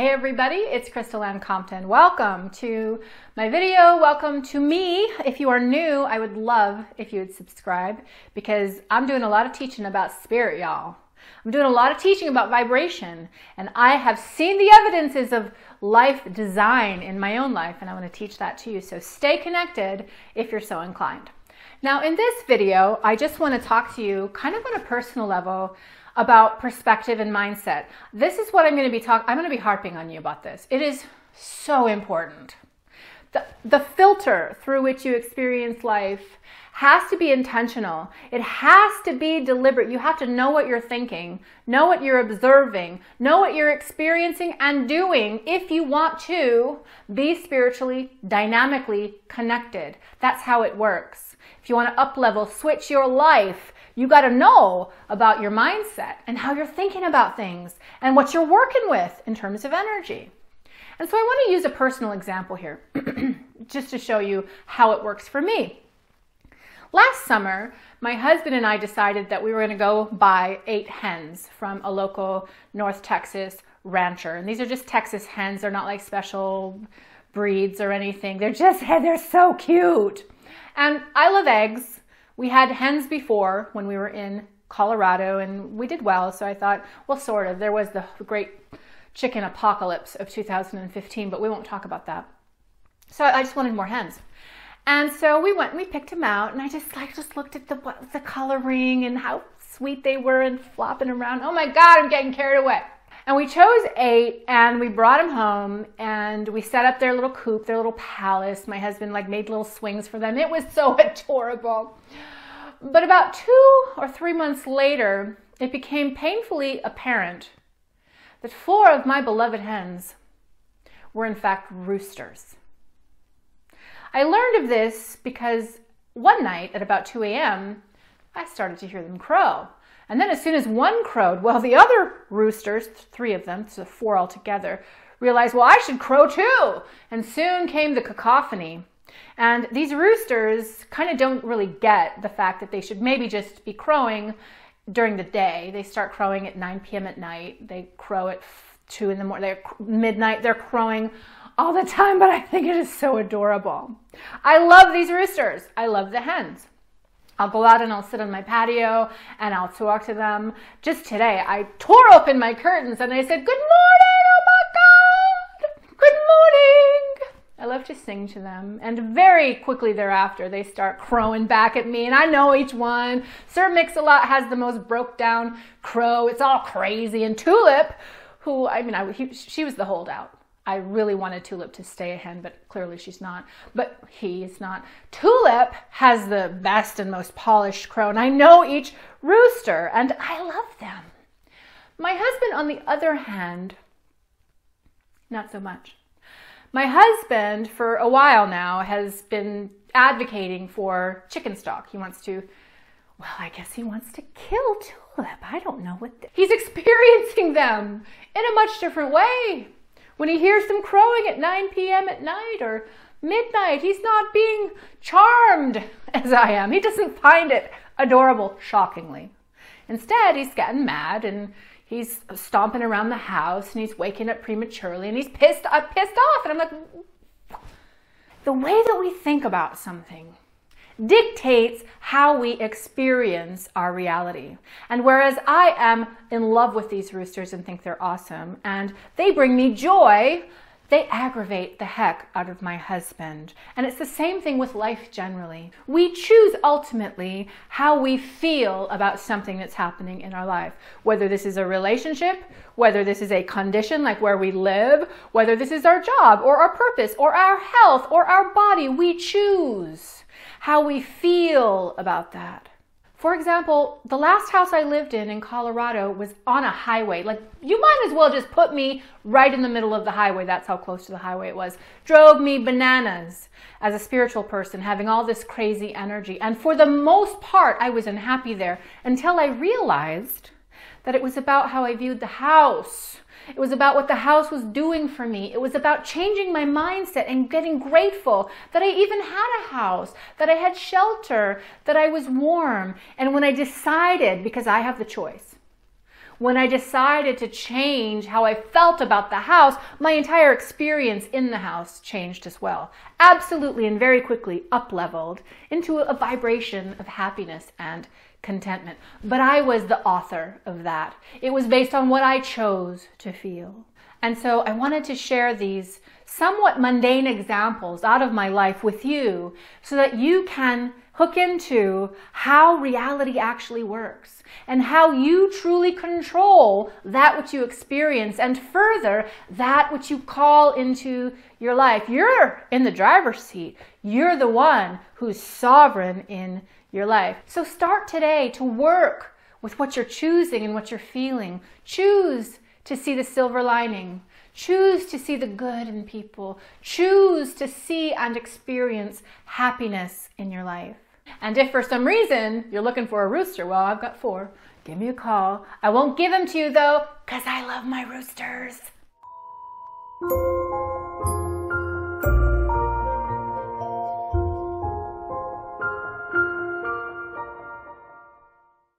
Hey everybody, it's Crystal Anne Compton. Welcome to my video. Welcome to me. If you are new, I would love if you would subscribe because I'm doing a lot of teaching about spirit, y'all. I'm doing a lot of teaching about vibration and I have seen the evidences of life design in my own life and I want to teach that to you. So stay connected if you're so inclined. Now in this video, I just want to talk to you kind of on a personal level about perspective and mindset. This is what I'm going to be talking, I'm going to be harping on you about this. It is so important. The, the filter through which you experience life has to be intentional. It has to be deliberate. You have to know what you're thinking, know what you're observing, know what you're experiencing and doing if you want to be spiritually, dynamically connected. That's how it works. If you want to up level, switch your life, you got to know about your mindset and how you're thinking about things and what you're working with in terms of energy. And so I want to use a personal example here just to show you how it works for me. Last summer, my husband and I decided that we were going to go buy eight hens from a local North Texas rancher. And these are just Texas hens. They're not like special breeds or anything. They're just, they're so cute. And I love eggs. We had hens before when we were in Colorado and we did well. So I thought, well, sort of. There was the great chicken apocalypse of 2015, but we won't talk about that. So I just wanted more hens. And so we went and we picked them out and I just like just looked at the the coloring and how sweet they were and flopping around. Oh my god, I'm getting carried away. And we chose eight and we brought them home and we set up their little coop, their little palace. My husband like made little swings for them. It was so adorable. But about two or three months later, it became painfully apparent that four of my beloved hens were in fact roosters. I learned of this because one night at about 2 a.m., I started to hear them crow. And then as soon as one crowed, well, the other roosters, three of them, so four altogether, realized, well, I should crow too. And soon came the cacophony. And these roosters kind of don't really get the fact that they should maybe just be crowing during the day. They start crowing at 9 p.m. at night. They crow at 2 in the morning. They're midnight. They're crowing all the time, but I think it is so adorable. I love these roosters. I love the hens. I'll go out and I'll sit on my patio and I'll talk to them. Just today, I tore open my curtains and I said, Good morning, oh my God! Good morning! I love to sing to them. And very quickly thereafter, they start crowing back at me, and I know each one. Sir Mix-a-Lot has the most broke down crow. It's all crazy. And Tulip, who, I mean, I, he, she was the holdout. I really wanted Tulip to stay a hen, but clearly she's not. But he is not. Tulip has the best and most polished crow, and I know each rooster, and I love them. My husband, on the other hand, not so much. My husband, for a while now, has been advocating for chicken stock. He wants to, well, I guess he wants to kill Tulip. I don't know what. The, he's experiencing them in a much different way. When he hears them crowing at 9 p.m. at night or midnight, he's not being charmed as I am. He doesn't find it adorable, shockingly. Instead, he's getting mad and he's stomping around the house and he's waking up prematurely and he's pissed, uh, pissed off. And I'm like, the way that we think about something dictates how we experience our reality. And whereas I am in love with these roosters and think they're awesome and they bring me joy, they aggravate the heck out of my husband. And it's the same thing with life generally. We choose ultimately how we feel about something that's happening in our life. Whether this is a relationship, whether this is a condition like where we live, whether this is our job or our purpose or our health or our body, we choose how we feel about that. For example, the last house I lived in in Colorado was on a highway. Like, you might as well just put me right in the middle of the highway. That's how close to the highway it was. Drove me bananas as a spiritual person, having all this crazy energy. And for the most part, I was unhappy there until I realized that it was about how I viewed the house it was about what the house was doing for me. It was about changing my mindset and getting grateful that I even had a house, that I had shelter, that I was warm. And when I decided, because I have the choice, when I decided to change how I felt about the house, my entire experience in the house changed as well. Absolutely and very quickly up leveled into a vibration of happiness and contentment. But I was the author of that. It was based on what I chose to feel. And so I wanted to share these somewhat mundane examples out of my life with you so that you can hook into how reality actually works and how you truly control that which you experience and further that which you call into your life. You're in the driver's seat. You're the one who's sovereign in your life. So start today to work with what you're choosing and what you're feeling. Choose to see the silver lining. Choose to see the good in people. Choose to see and experience happiness in your life. And if for some reason you're looking for a rooster, well, I've got four. Give me a call. I won't give them to you though, because I love my roosters.